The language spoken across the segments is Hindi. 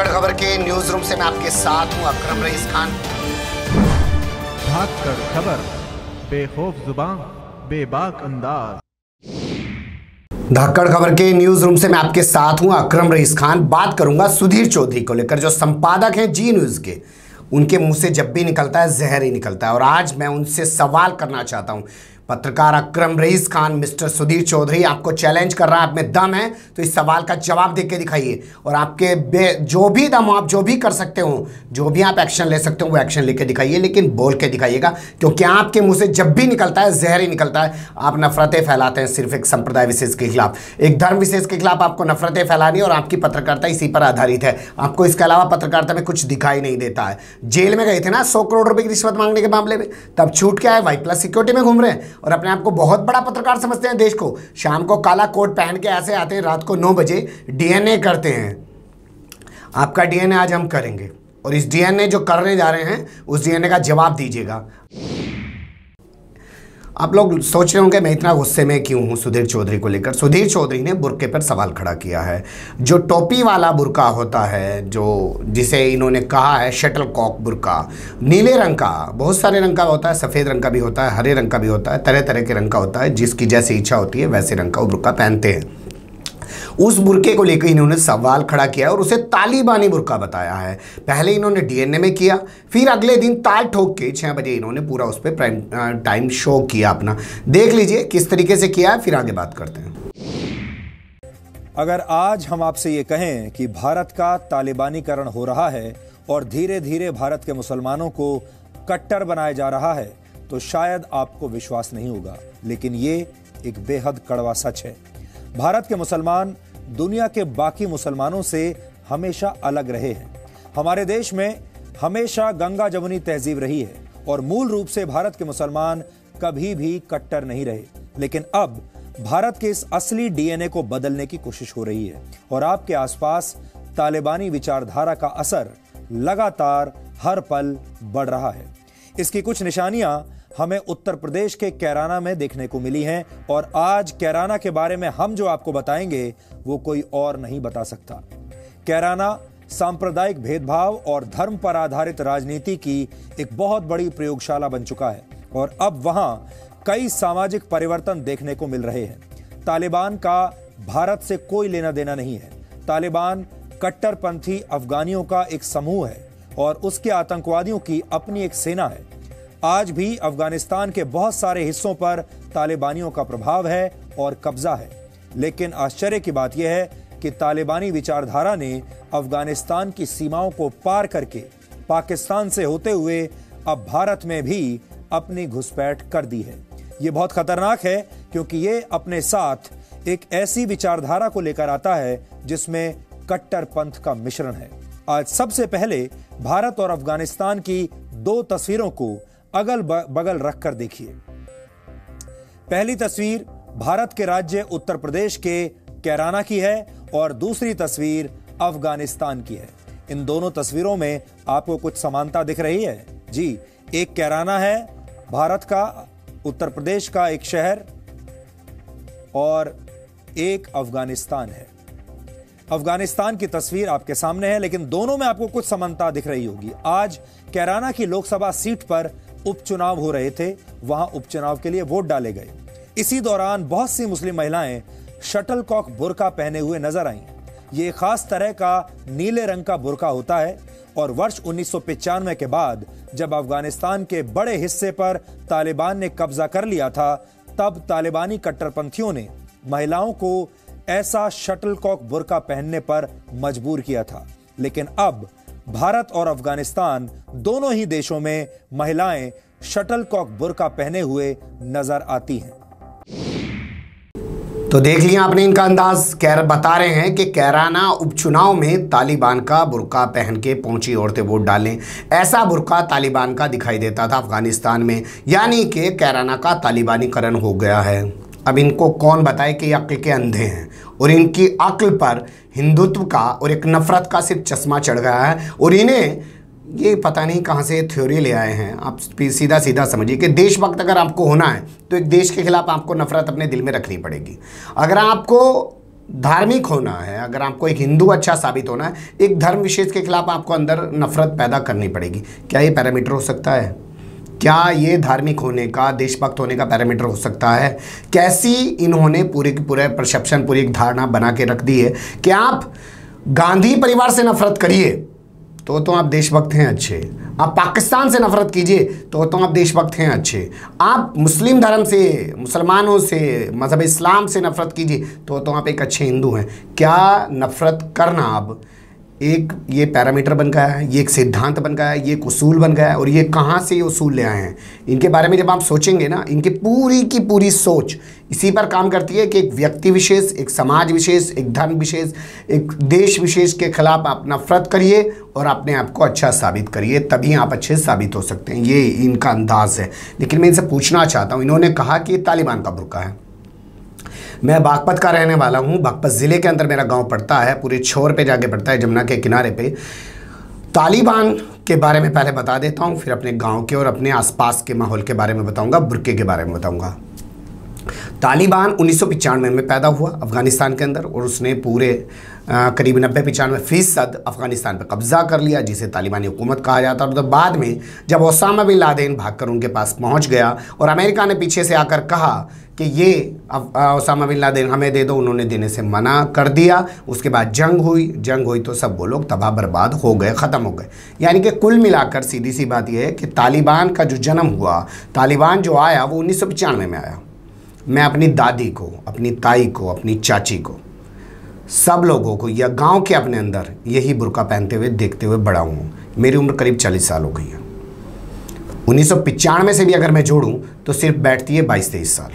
धाकड़ खबर के न्यूज़ रूम से मैं आपके साथ हूँ अकरम रईस खान। भाग कर खबर बेखौफ ज़ुबान बेबाक अंदाज। धाकड़ खबर के न्यूज़ रूम से मैं आपके साथ हूँ अकरम रईस खान। बात करूँगा सुधीर चौधरी को लेकर जो संपादक हैं जी न्यूज़ के। उनके मुँह से जब भी निकलता है जहर ही निकलता है। और आज मैं उनसे सवाल करना चाहता हूँ। पत्रकार अक्रम रईस खान, मिस्टर सुधीर चौधरी आपको चैलेंज कर रहा है, आप में दम है तो इस सवाल का जवाब दे के दिखाइए। और आपके बे, जो भी दम हो, आप जो भी कर सकते हो, जो भी आप एक्शन ले सकते हो, वो एक्शन लेके दिखाइए, लेकिन बोल के दिखाइएगा, क्योंकि आपके मुँह से जब भी निकलता है, जहर ही निकलता है, आप नफरतें फैलाते हैं सिर्फ़ एक संप्रदाय विशेष के खिलाफ। एक धर्म विशेष के खिलाफ आपको नफरतें फैलानी और आपकी पत्रकारिता इसी पर आधारित है। आपको इसके अलावा पत्रकारिता में कुछ दिखाई नहीं देता है। जेल में गए थे ना, सौ करोड़ रुपए की रिश्वत मांगने के मामले में, तब छूट के आए वाई प्लस सिक्योरिटी में घूम रहे हैं। और अपने आप को बहुत बड़ा पत्रकार समझते हैं देश को। शाम को काला कोट पहन के ऐसे आते हैं, रात को नौ बजे डीएनए करते हैं। आपका डीएनए आज हम करेंगे। और इस डीएनए जो करने जा रहे हैं, उस डीएनए का जवाब दीजिएगा। आप लोग सोच रहे होंगे, मैं इतना गुस्से में क्यों हूँ सुधीर चौधरी को लेकर? सुधीर चौधरी ने बुरके पर सवाल खड़ा किया है। जो टोपी वाला बुरका होता है, जो जिसे इन्होंने कहा है शटल कॉक बुरका, नीले रंग का, बहुत सारे रंग का होता है, सफ़ेद रंग का भी होता है, हरे रंग का भी होता है तरह तरह के रंग का होता है, जिसकी जैसी इच्छा होती है, वैसे रंग का वो बुरका पहनते हैं। उस बुरके को लेकर इन्होंने सवाल खड़ा किया और उसे तालिबानी बुरका बताया है। पहले इन्होंने डीएनए में किया, फिर अगले दिन ताल ठोक के छः बजे इन्होंने पूरा उस पर प्राइम टाइम शो किया अपना। देख लीजिए किस तरीके से किया है, फिर आगे बात करते हैं। अगर आज हम आपसे ये कहें कि भारत का तालिबानीकरण हो रहा है और धीरे धीरे भारत के मुसलमानों को कट्टर बनाया जा रहा है तो शायद आपको विश्वास नहीं होगा, लेकिन ये एक बेहद कड़वा सच है। भारत के मुसलमान दुनिया के बाकी मुसलमानों से हमेशा अलग रहे हैं। हमारे देश में हमेशा गंगा जमुनी तहजीब रही है और मूल रूप से भारत के मुसलमान कभी भी कट्टर नहीं रहे। लेकिन अब भारत के इस असली डीएनए को बदलने की कोशिश हो रही है और आपके आसपास तालिबानी विचारधारा का असर लगातार हर पल बढ़ रहा है। इसकी कुछ निशानियाँ हमें उत्तर प्रदेश के कैराना में देखने को मिली हैं और आज कैराना के बारे में हम जो आपको बताएँगे, वो कोई और नहीं बता सकता। कैराना सांप्रदायिक भेदभाव और धर्म पर आधारित राजनीति की एक बहुत बड़ी प्रयोगशाला बन चुका है और अब वहाँ कई सामाजिक परिवर्तन देखने को मिल रहे हैं। तालिबान का भारत से कोई लेना देना नहीं है। तालिबान कट्टरपंथी अफगानियों का एक समूह है और उसके आतंकवादियों की अपनी एक सेना है। आज भी अफ़गानिस्तान के बहुत सारे हिस्सों पर तालिबानियों का प्रभाव है और कब्जा है। लेकिन आश्चर्य की बात यह है कि तालिबानी विचारधारा ने अफ़गानिस्तान की सीमाओं को पार करके पाकिस्तान से होते हुए अब भारत में भी अपनी घुसपैठ कर दी है। ये बहुत खतरनाक है क्योंकि ये अपने साथ एक ऐसी विचारधारा को लेकर आता है जिसमें कट्टर पंथ का मिश्रण है। आज सबसे पहले भारत और अफ़गानिस्तान की दो तस्वीरों को अगल बगल रखकर देखिए। पहली तस्वीर भारत के राज्य उत्तर प्रदेश के कैराना की है और दूसरी तस्वीर अफ़गानिस्तान की है। इन दोनों तस्वीरों में आपको कुछ समानता दिख रही है। जी, एक कैराना है, भारत का, उत्तर प्रदेश का एक शहर और एक अफ़गानिस्तान है। अफ़गानिस्तान की तस्वीर आपके सामने है, लेकिन दोनों में आपको कुछ समानता दिख रही होगी। आज कैराना की लोकसभा सीट पर उपचुनाव हो रहे थे, वहाँ उपचुनाव के लिए वोट डाले गए। इसी दौरान बहुत सी मुस्लिम महिलाएँ शटल कॉक बुरका पहने हुए नज़र आईं। ये खास तरह का नीले रंग का बुरका होता है और वर्ष उन्नीस के बाद जब अफ़गानिस्तान के बड़े हिस्से पर तालिबान ने कब्जा कर लिया था, तब तालिबानी कट्टरपंथियों ने महिलाओं को ऐसा शटल कॉक बुरका पहनने पर मजबूर किया था। लेकिन अब भारत और अफ़गानिस्तान दोनों ही देशों में महिलाएँ शटल कॉक बुरका पहने हुए नज़र आती हैं। तो देख लिया आपने इनका अंदाज। कह बता रहे हैं कि कैराना उपचुनाव में तालिबान का बुरका पहन के पहुँची औरतें वोट डालें ऐसा बुरका तालिबान का दिखाई देता था अफ़गानिस्तान में। यानी कि कैराना का तालिबानीकरण हो गया है। अब इनको कौन बताए कि ये अक्ल के अंधे हैं? और इनकी अक्ल पर हिंदुत्व का और एक नफ़रत का सिर्फ़ चश्मा चढ़ गया है और इन्हें, ये पता नहीं कहाँ से थ्योरी ले आए हैं। आप सीधा सीधा समझिए कि देशभक्त अगर आपको होना है तो एक देश के खिलाफ आपको नफ़रत अपने दिल में रखनी पड़ेगी। अगर आपको धार्मिक होना है, अगर आपको एक हिंदू अच्छा साबित होना है, एक धर्म विशेष के खिलाफ आपको अंदर नफरत पैदा करनी पड़ेगी। क्या ये पैरामीटर हो सकता है? क्या ये धार्मिक होने का, देशभक्त होने का पैरामीटर हो सकता है? कैसी इन्होंने पूरे की पूरे परसेप्शन पूरी एक धारणा बना के रख दी है कि आप गांधी परिवार से नफरत करिए तो तो आप देशभक्त हैं अच्छे। आप पाकिस्तान से नफरत कीजिए तो तो आप देशभक्त हैं अच्छे। आप मुस्लिम धर्म से, मुसलमानों से, मज़हब इस्लाम से नफरत कीजिए तो तो आप एक अच्छे हिंदू हैं। क्या नफरत करना अब? एक ये पैरामीटर बन गया है, ये एक सिद्धांत बन गया है, ये एक उसूल बन गया है और ये कहाँ से ये उसूल ले आए हैं? इनके बारे में जब आप सोचेंगे ना, इनकी पूरी की पूरी सोच इसी पर काम करती है कि एक व्यक्ति विशेष, एक समाज विशेष, एक धर्म विशेष, एक देश विशेष के खिलाफ आप नफरत करिए और अपने आप को अच्छा साबित करिए, तभी आप अच्छे साबित हो सकते हैं। ये इनका अंदाज है। लेकिन मैं इनसे पूछना चाहता हूँ, इन्होंने कहा कि तालिबान का बुरका है। मैं बागपत का रहने वाला हूँ। बागपत ज़िले के अंदर मेरा गाँव पड़ता है, पूरे छोर पे जाके पड़ता है, जमुना के किनारे पे। तालिबान के बारे में पहले बता देता हूँ, फिर अपने गाँव के और अपने आसपास के माहौल के बारे में बताऊँगा, बुरके के बारे में बताऊँगा। तालिबान उन्नीस में पैदा हुआ अफ़गानिस्तान के अंदर और उसने पूरे करीब नब्बे पचानवे फ़ीसद अफ़गानिस्तान पर कब्ज़ा कर लिया, जिसे तालिबानी हुकूमत कहा जाता और तो बाद में जब ओसामा बिन लादेन भागकर उनके पास पहुँच गया और अमेरिका ने पीछे से आकर कहा कि ये ओसामा बिन लादेन हमें दे दो, उन्होंने देने से मना कर दिया। उसके बाद जंग हुई। जंग हुई तो सब वो लोग तबाह बर्बाद हो गए, ख़त्म हो गए। यानी कि कुल मिलाकर सीधी सी बात यह है कि तालिबान का जो जन्म हुआ, तालिबान जो आया, वो उन्नीस में आया। मैं अपनी दादी को, अपनी ताई को, अपनी चाची को, सब लोगों को, या गाँव के अपने अंदर यही बुरका पहनते हुए, देखते हुए बड़ा हूँ। मेरी उम्र करीब चालीस साल हो गई है। उन्नीस से भी अगर मैं जोड़ूँ तो सिर्फ़ बैठती है बाईस तेईस साल।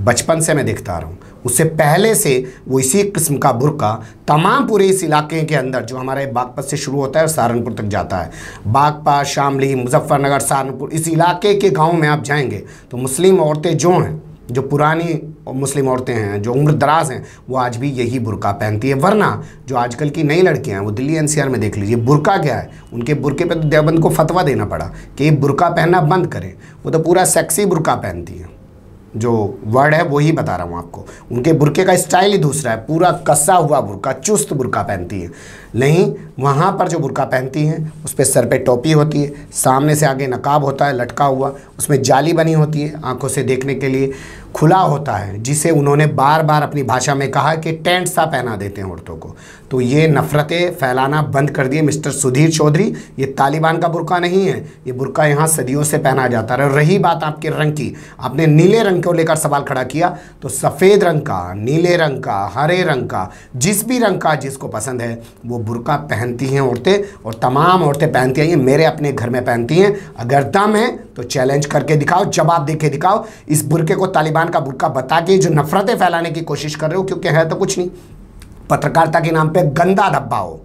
बचपन से मैं देखता आ रहा हूँ। उससे पहले से वो इसी किस्म का बुरका तमाम पूरे इस इलाके के अंदर जो हमारे बागपत से शुरू होता है और सहारनपुर तक जाता है। बागपत शामली, मुजफ्फरनगर, सहारनपुर, इस इलाके के गाँव में आप जाएँगे तो मुस्लिम औरतें जो हैं, जो पुरानी मुस्लिम औरतें हैं, जो उम्र दराज हैं, वो आज भी यही बुरका पहनती है। वरना जो आजकल की नई लड़कियाँ हैं, वो दिल्ली एनसीआर में देख लीजिए, बुरका क्या है? उनके बुरके पे तो देवबंद को फतवा देना पड़ा कि ये बुरका पहनना बंद करें। वो तो पूरा सेक्सी बुरका पहनती हैं। जो वर्ड है वो ही बता रहा हूँ आपको। उनके बुरके का स्टाइल ही दूसरा है। पूरा कसा हुआ बुरका, चुस्त बुरका पहनती है। नहीं, वहाँ पर जो बुरका पहनती हैं, उस पर सर पे टोपी होती है। सामने से आगे नकाब होता है, लटका हुआ। उसमें जाली बनी होती है आँखों से देखने के लिए। खुला होता है, जिसे उन्होंने बार बार अपनी भाषा में कहा कि टेंट सा पहना देते हैं औरतों को। तो ये नफ़रतें फैलाना बंद कर दिए मिस्टर सुधीर चौधरी। ये तालिबान का बुरका नहीं है, ये बुरका यहाँ सदियों से पहना जाता है। और रही बात आपके रंग की, आपने नीले रंग को लेकर सवाल खड़ा किया तो सफ़ेद रंग का, नीले रंग का, हरे रंग का, जिस भी रंग का जिसको पसंद है, वो बुरका पहनती हैं औरतें, और तमाम औरतें पहनती हैं, ये मेरे अपने घर में पहनती हैं। अगर दम है तो चैलेंज करके दिखाओ, जवाब दे दिखाओ, इस बुरके को तालिबान का बुरका बता के जो नफरतें फैलाने की कोशिश कर रहे हो, क्योंकि है तो कुछ नहीं। पत्रकारिता के नाम पर गंदा धब्बा हो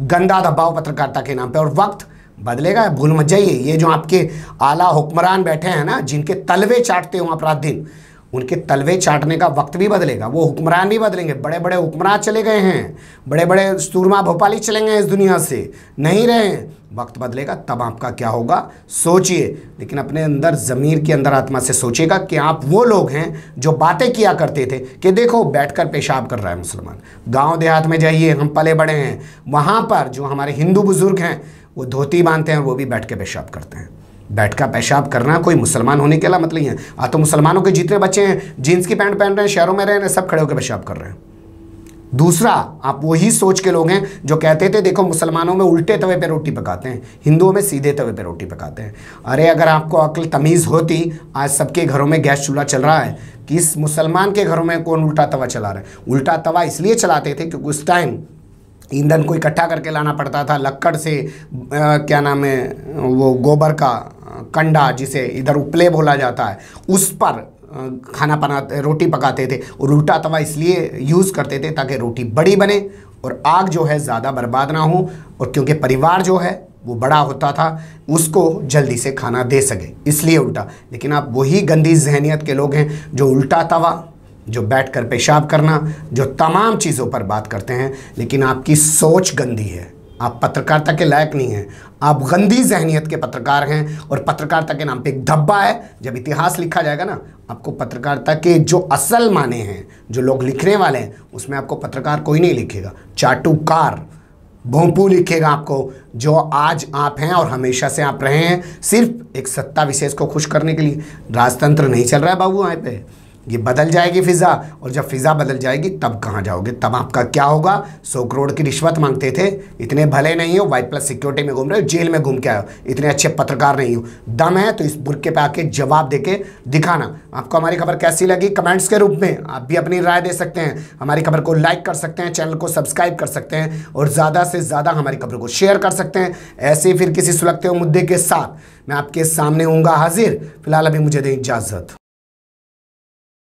गंदा धब्बा हो पत्रकारिता के नाम पर और वक्त बदलेगा, भूल मत जाइए। ये जो आपके आला हुक्मरान बैठे हैं ना, जिनके तलवे चाटते हो आप रात दिन उनके तलवे चाटने का वक्त भी बदलेगा, वो हुक्मरान भी बदलेंगे। बड़े बड़े हुक्मरान चले गए हैं बड़े बड़े सूरमा भोपाली चलेंगे इस दुनिया से। नहीं रहे, वक्त बदलेगा, तब आपका क्या होगा? सोचिए। लेकिन अपने अंदर, ज़मीर के अंदर आत्मा से सोचिएगा कि आप वो लोग हैं जो बातें किया करते थे कि देखो, बैठकर पेशाब कर रहा है मुसलमान। गाँव देहात में जाइए, हम पले बड़े हैं। वहाँ पर जो हमारे हिंदू बुज़ुर्ग हैं, वो धोती बांधते हैं, वो भी बैठ के पेशाब करते हैं। बैठ का पेशाब करना कोई मुसलमान होने के अला मतलब है। आ तो मुसलमानों के जितने बच्चे हैं जीन्स की पैंट पहन रहे हैं शहरों में रह रहे हैं सब खड़े होकर पेशाब कर रहे हैं। दूसरा आप वही सोच के लोग हैं जो कहते थे देखो मुसलमानों में उल्टे तवे पे रोटी पकाते हैं हिंदुओं में सीधे तवे पे रोटी पकाते हैं। अरे अगर आपको अक्ल तमीज़ होती आज सबके घरों में गैस चूल्हा चल रहा है किस मुसलमान के घरों में कौन उल्टा तवा चला रहा है? उल्टा तवा इसलिए चलाते थे क्योंकि उस टाइम ईंधन को इकट्ठा करके लाना पड़ता था लक्कड़ से आ, क्या नाम है वो गोबर का कंडा, जिसे इधर उपले बोला जाता है, उस पर खाना बना रोटी पकाते थे और उल्टा तवा इसलिए यूज़ करते थे ताकि रोटी बड़ी बने और आग जो है ज़्यादा बर्बाद ना हो और क्योंकि परिवार जो है, वो बड़ा होता था, उसको जल्दी से खाना दे सके, इसलिए उल्टा। लेकिन आप वही गंदी जहनीत के लोग हैं जो उल्टा तवा, जो बैठकर पेशाब करना, जो तमाम चीज़ों पर बात करते हैं, लेकिन आपकी सोच गंदी है। आप पत्रकारिता के लायक नहीं हैं। आप गंदी जहनीत के पत्रकार हैं और पत्रकारिता के नाम पे एक धब्बा है। जब इतिहास लिखा जाएगा ना, आपको पत्रकारिता के जो असल माने हैं, जो लोग लिखने वाले हैं, उसमें आपको पत्रकार कोई नहीं लिखेगा। चाटुकार, भोंपू लिखेगा आपको, जो आज आप हैं और हमेशा से आप रहे हैं, सिर्फ़ एक सत्ता विशेष को खुश करने के लिए। राजतंत्र नहीं चल रहा है बाबू वहाँ पे। ये बदल जाएगी फिज़ा। और जब फिज़ा बदल जाएगी, तब कहाँ जाओगे? तब आपका क्या होगा? सौ करोड़ की रिश्वत मांगते थे। इतने भले नहीं हो, वाइट प्लस सिक्योरिटी में घूम रहे हो, जेल में घूम के आए हो। इतने अच्छे पत्रकार नहीं हो। दम है तो इस बुरके पे आके जवाब दे के दिखाना। आपको हमारी खबर कैसी लगी? कमेंट्स के रूप में आप भी अपनी राय दे सकते हैं। हमारी खबर को लाइक कर सकते हैं, चैनल को सब्सक्राइब कर सकते हैं और ज़्यादा से ज़्यादा हमारी खबर को शेयर कर सकते हैं। ऐसे फिर किसी सुलगते हुए मुद्दे के साथ मैं आपके सामने हूँ हाजिर। फ़िलहाल अभी मुझे दें इजाज़त।